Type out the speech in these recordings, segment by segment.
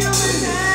you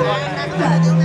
هذه